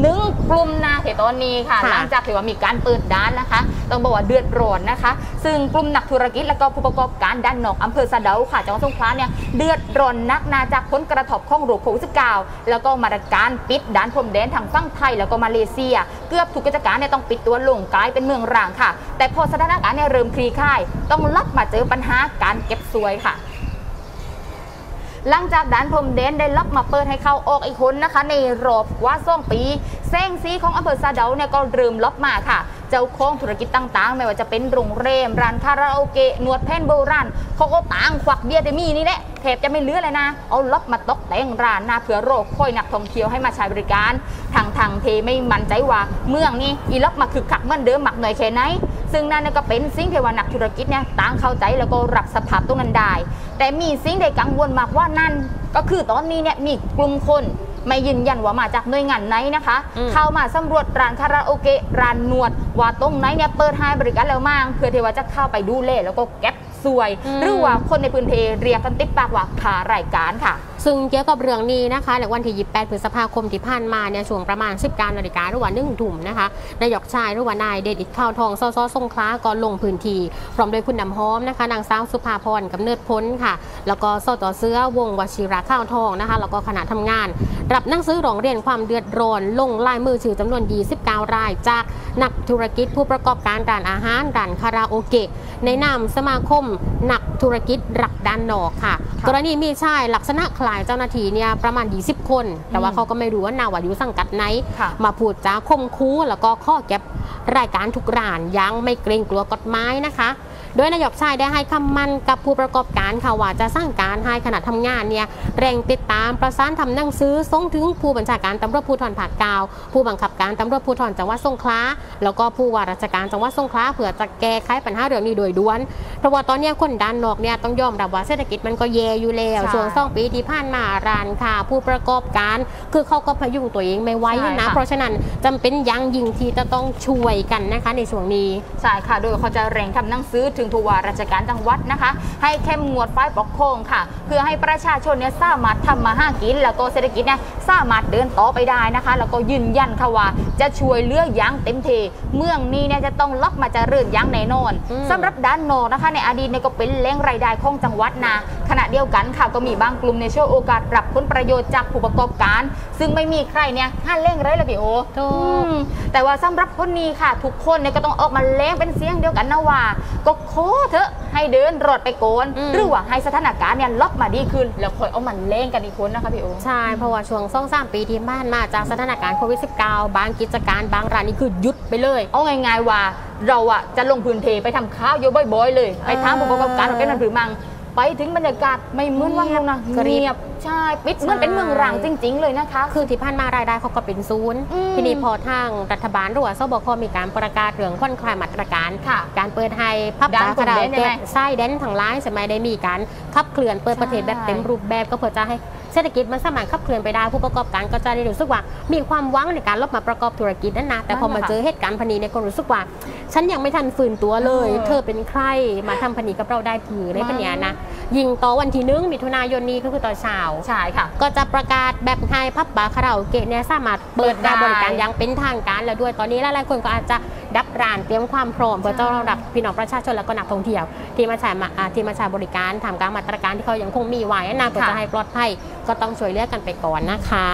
หนึ่งกลุ่มนาเขตตอนนี้ค่ะค่ะ หลังจากที่ว่ามีการเปิดด้านนะคะ ต้องบอกว่าเดือดร้อนนะคะ ซึ่งกลุ่มนักธุรกิจและก็ผู้ประกอบการด้านนอกอำเภอสะเดาค่ะจังหวัดสงขลาเนี่ยเดือดร้อนนักนาจากผลกระทบของโรคโควิด 19 แล้วก็มาตรการปิดด่านพรมแดนทางฝั่งไทยแล้วก็มาเลเซีย เกือบทุกกิจการเนี่ยต้องปิดตัวลงกลายเป็นเมืองร้างค่ะ แต่พอสถานการณ์เนี่ยเริ่มคลี่คลาย ต้องรับมาเจอปัญหาการเก็บสวยค่ะ หลังจากด่านพรมแดนได้ล็อกมาเปิดให้เข้าออกอีกคนนะคะ ในรอบว่าซ่งปีแซงซีของอำเภอซาเดาเนี่ยก็เริ่มล็อกมาค่ะ เจ้าของธุรกิจต่างๆ ไม่ว่าจะเป็นโรงแรมร้านคาราโอเกะนวดแผนโบราณเขาก็ต่างควักเบียร์แต่มีนี่แหละแทบจะไม่เลือเลยนะ เอาล็อกมาตกแต่งร้านหนาเผื่อโรคค่อยนักท่องเที่ยวให้มาใช้บริการทางทางเทไม่มั่นใจว่าเมืองนี้อีล็อกมาคึกคักเหมือนเดิมหมักหน่อยแค่ไหนซึ่งนั่นก็เป็นสิ่งที่ว่านักธุรกิจเนี่ยต่างเข้าใจแล้วก็รับสภาพตรงนั้นได้ แต่มีสิ่งใดกังวลมากว่านั่น ก็คือตอนนี้เนี่ยมีกลุ่มคนไม่ยืนยันว่ามาจากหน่วยงานไหนนะคะอืมเข้ามาสำรวจร้านคาราโอเกะร้านนวด ว่าตรงไหนเนี่ยเปิดให้บริการแล้วมั่งเพื่อที่ว่าจะเข้าไปดูแลแล้วก็แก็บ สวยอืมหรือว่าคนในพื้นที่เรียกกันติดปากว่าขารายการค่ะ ซึ่งเกี่ยวกับเรื่องนี้นะคะในวันที่ 28 พฤษภาคมที่ผ่านมาเนี่ยช่วงประมาณ10การนาฬิกาหรือว่า1ทุ่มนะคะนายกชายหรือว่านายเดชอิดข้าวทองซอซอสงคลาก็ลงพื้นที่พร้อมโดยคุณน้ำหอมนะคะนางสาวสุภาพรกำเนิดพ้นค่ะ แล้วก็สต่อเสื้อวงวชิระข้าวทองนะคะ แล้วก็คณะทำงาน รับหนังสือร้องเรียนความเดือดร้อน ลงลายมือชื่อจำนวน29ราย จากนักธุรกิจผู้ประกอบการร้านอาหารร้านคาราโอเกะในนามสมาคมนักธุรกิจรักด้านนอกค่ะค่ะ กรณีมีชายลักษณะคล้ายเจ้าหน้าที่เนี่ยประมาณ 20 คน แต่ว่าอืมเขาก็ไม่รู้ว่านาวาอยู่สังกัดไหนค่ะมาพูดจาข่มคูแล้วก็ข้อเก็บรายการทุกร้านยังไม่เกรงกลัวกฎหมายนะคะ โดยนายกชายได้ให้คำมั่นกับผู้ประกอบการค่ะว่าจะสร้างการให้ขณะทำงานเนี่ยเร่งติดตามประสานทำหนังสือส่งถึงผู้บัญชาการตำรวจภูธรภาคเก้าผู้บังคับการตำรวจภูธรจังหวัดสงขลาแล้วก็ผู้ว่าราชการจังหวัดสงขลาเพื่อจะแก้ไขปัญหาเรื่องนี้โดยด่วนเพราะว่าตอนเนี้ยคนด้านนอกเนี่ยต้องยอมรับว่าเศรษฐกิจมันก็แย่อยู่แล้วใช่ช่วงสองปีที่ผ่านมาร้านค้าผู้ประกอบการ คือเขาก็พยุงตัวเองไม่ไหวใช่นะค่ะเพราะฉะนั้นจำเป็นอยังยิ่งที่จะต้องช่วยกันนะคะในช่วงนี้ใช่ค่ะโดยเขาจะเร่งทำหนังสือถึงผู้ว่าราชการจังหวัดนะคะ ให้เข้มงวดฝ่ายปกครองค่ะ เพื่อให้ประชาชนเนี่ยสามารถทำมาหากิน แล้วก็เศรษฐกิจเนี่ยสามารถเดินต่อไปได้นะคะ แล้วก็ยืนยันค่ะว่าจะช่วยเหลืออยังเต็มที่เมืองนี้เนี่ยจะต้องรับมาเจะเรื่นอยังแน่นอนอืมสำหรับด้านนอกนะคะ ในอดีตเนี่ยก็เป็นแหล่งรายได้ของจังหวัดนะ ขณะเดียวกันค่ะก็มีบางกลุ่มในยช่วยโอกาสรับผลประโยชน์จากผู้ประกอบการ ซึ่งไม่มีใครเนี่ยห้าเล่งไรเลยพี่โอถูกอืมแต่ว่าสำหรับคนนี้ค่ะ ทุกคนเนี่ยก็ต้องออกมาแล้งเป็นเสียงเดียวกันนะว่า ก็ขอเถอะให้เดินรอดไปโกนอืมหรือว่าให้สถานการณ์เนี่ยล็อกมาดีขึ้น แล้วค่อยเอามันแล้งกันอีกคนนะคะพี่โอใช่เพราะว่าช่วงสองสามปีที่ผ่านมาจากสถานการณ์โควิด -19 บางกิจการบางร้านนี่คือหยุดไปเลย เอาง่ายๆว่าเราอะจะลงพื้นที่ไปทำข้าวเยอะบ่อยๆเลย ไปทางผู้ประกอบการว่าเป็นมันหรือมัง ไปถึงบรรยากาศไม่เหมือนว่างลงนะกรี๊ดเงียบใช่ปิดเหมือนเป็นเมืองร้างจริง ๆ เลยนะคะ คือที่ผ่านมารายได้เขาก็เป็นศูนย์อืมทีนี้พอทางรัฐบาลหรือว่าสบคมีการประกาศเรื่องผ่อนคลายมาตรการค่ะการเปิดให้พับด้านบาร์คาราโอผมเด่นใช่ไหมเกะไส้แดนทางร้ายสมัยได้มีการขับเคลื่อนเปิดประเทศแบบใช่เต็มรูปแบบก็เพื่อจะให้ เศรษฐกิจมันสามารถขับเคลื่อนไปได้ผู้ประกอบการก็จะได้รู้สึกว่า มีความหวังในการลบมาประกอบธุรกิจนั่นนะแต่พอมาเจอเหตุการณ์พนีเนี่ยก็รู้สึกว่า ฉันยังไม่ทันฟื้นตัวเลยเออเธอเป็นใครมาทำพนีกับเราได้ผือในพนีนะยิงต่อวันที่หนึงมิถุนายนนี้ก็คือตอนเช้าใช่ค่ะ ก็จะประกาศแบบให้พับบาร์คาราโอเกะเนี่ยสามารถเปิดได้เปิบดได้ริการอย่างเป็นทางการแล้วด้วยตอนนี้หลายๆคนก็อาจจะ ดับร้านเตรียมความพร้อมเพื่อจะรองรับพี่น้องประชาชนและก็นักท่องเที่ยว ที่มาใช้มาอ่าที่มาใช้บริการทำการมาตรการที่เขายังคงมีไว้นะเพื่อจะให้ปลอดภัยก็ต้องช่วยเหลือกันไปก่อนนะคะ